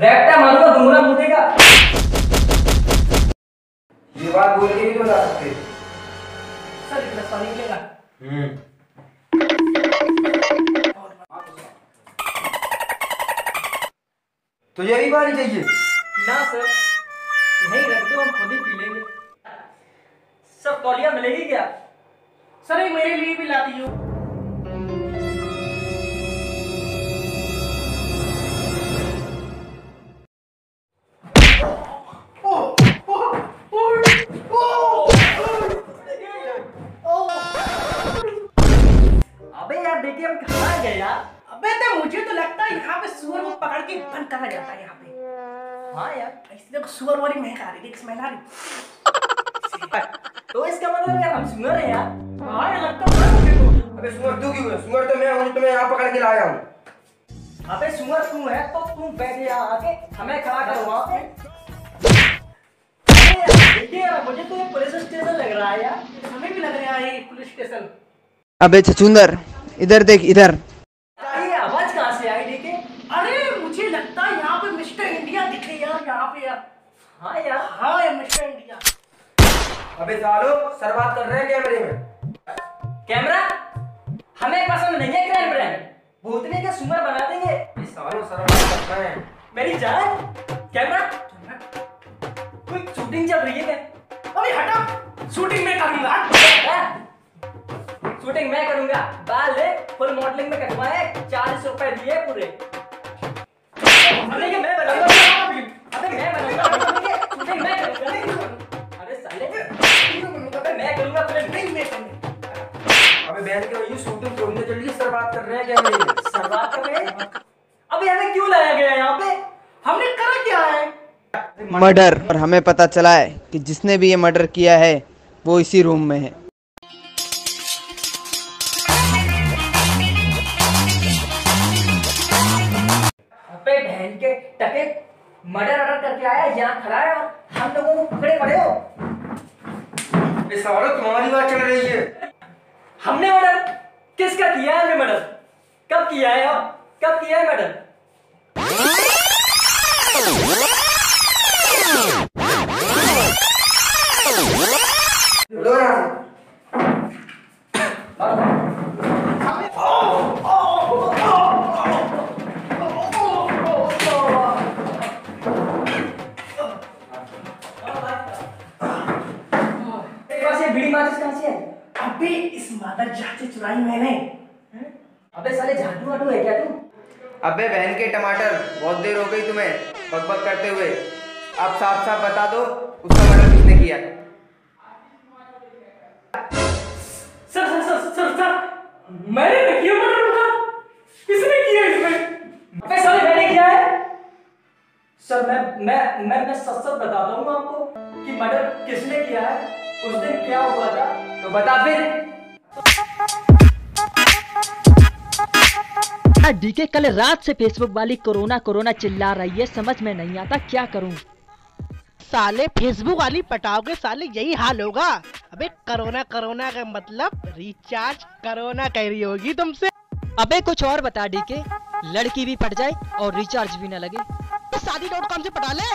रैप्टा मारूँगा दुमरा मुटेगा ये बात बोल के नहीं बता सकते। सर इतना सॉरी हम्म। तो ये भी पानी चाहिए। ना सर। नहीं रख दो हम खुद ही पी लेंगे। सब तौलिया मिलेगी क्या? सर एक मेरे लिए भी लाती हूँ। यार हम कहाँ गए अबे तो मुझे तो लगता है यहाँ पे सुअर को पकड़ के बंद करा जाता है यहाँ पे। हाँ यार इसलिए देखो सुअर वाली महक आ रही देख स्मेल आ रही। तो इसका मतलब यार हम सुअर हैं यार। हाँ ये लगता है मुझे तो अबे सुअर तू क्यों है? सुअर तो मैं हूँ तो मैं यहाँ पकड़ के लाया हूँ। अबे सुअर तू है तो तू बैठ यहाँ आके हमें खड़ा कर वहाँ पे। यार, मुझे तो ये पुलिस स्टेशन लग रहा है यार। हमें भी लग रहा है ये पुलिस स्टेशन। अबे इधर देख इधर। आवाज़ कहाँ से आई देखे। अरे मुझे लगता है यहाँ पे मिस्टर इंडिया दिखे यार यहाँ पे यार। हाँ यार हाँ ये मिस्टर इंडिया। अबे सालो सर बात कर रहे हैं कैमरे में? कैमरा? हमें पसंद नहीं है क्राइम ब्रांड भूतने के सुअर बना देंगे। ये सालो सर बात कर रहे हैं। मेरी जान कैमरा? कोई शूटिंग चल रही है क्या? अबे हटा शूटिंग में करूँगा हाँ? शूटिंग मैं करूँगा। बाल ले फुल मॉडलिंग में कटवाए चालीस रुपए दिए पूरे। अरे ये मैं बनाऊँगा अबे मैं बनाऊँगा शूटिंग मैं करूँगा। अरे साले। अबे मैं करूँगा फ़िल्म नहीं मैं करूँगा। अबे बहन के शूटिंग छोड़ने चलिए सर बात कर रहे हैं में सर बात कर रहे हैं? अबे हमें क्यों लाया गया है यहाँ पे? हमने करा क्या है? मर्डर। और हमें पता चला है कि जिसने भी ये मर्डर किया है वो इसी रूम में है। अबे बहन के टके मर्डर ऑर्डर करके आया यहाँ खड़ा है और हम लोगों को पकड़े पड़े हो। सवाल सालो तुम्हारी बात चल रही है। हमने मर्डर? किसका किया है हमने मर्डर? कब किया है कब किया है मर्डर? अबे साले झाड़ू वाडू है क्या तू? अबे बहन के टमाटर बहुत देर हो गई तुम्हें बकबक करते हुए। अब साफ़ साफ़ बता दो उसका मर्डर किसने किया? Sir sir sir sir sir मैंने नहीं किया मर्डर का किसने किया इसमें? अबे साले मैंने किया है। सर मैं मैं मैं मैं सच सच बताता हूँ आपको कि मर्डर किसने किया है? उस दिन क्या हुआ था? तो बता फिर। डीके कल रात से फेसबुक वाली कोरोना कोरोना चिल्ला रही है समझ में नहीं आता क्या करूँ। साले फेसबुक वाली पटाओगे साले यही हाल होगा। अबे कोरोना कोरोना का मतलब रिचार्ज कोरोना कह रही होगी तुमसे। अबे कुछ और बता डीके लड़की भी पट जाए और रिचार्ज भी ना लगे। शादी डॉट कॉम से पटा ले।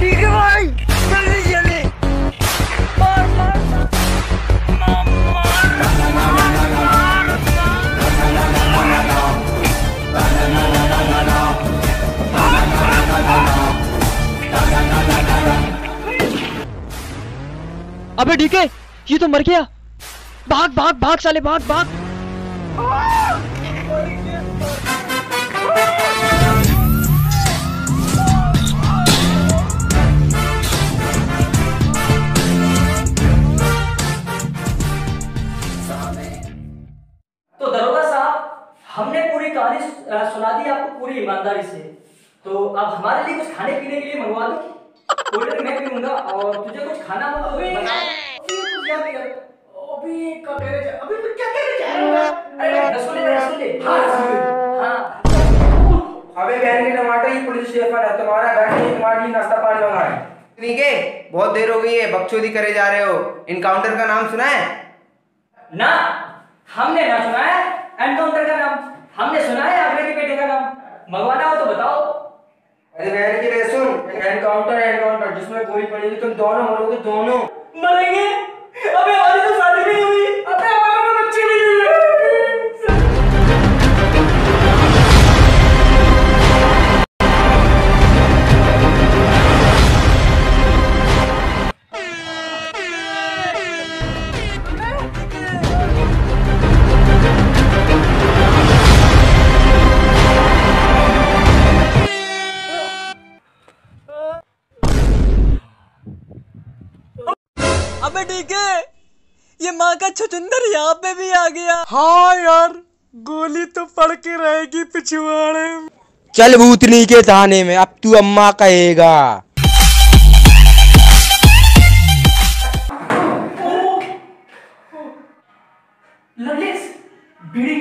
साले अबे डीके ये तो मर गया। भाग भाग भाग साले भाग भाग। पूरी ईमानदारी से तो अब हमारे लिए कुछ खाने पीने के लिए मंगवा दो। ऑर्डर मैं पीऊँगा और तुझे कुछ खाना हो तो बता। अभी क्या कह रहे अभी मैं क्या कह रहे जा रहा हूँ अरे रसगुल्ले रसगुल्ले हाँ रसगुल्ले हाँ। अबे बहन के टमाटर ही पुलिस स्टेशन है तुम्हारा घर नहीं तुम्हारे नाश्ता पानी ठीक है बहुत देर हो गई है बकचोदी करे जा रहे हो। इनकाउंटर का नाम सुना है? ना हमने ना सुना है एनकाउंटर का नाम। हमने सुना है आगरा के बेटे का नाम। मंगवाना हो तो बताओ। अरे बहन की रे सुन। एनकाउंटर एनकाउंटर जिसमें गोली पड़ेगी तुम दोनों मरोगे दोनों। मरेंगे? अबे अबे ठीक है। ये माँ का छुचुंदर यहाँ पे भी आ गया। हाँ यार गोली तो पड़ के रहेगी पिछुआड़े चल भूतनी के थाने में अब तू अम्मा कहेगा। बीड़ी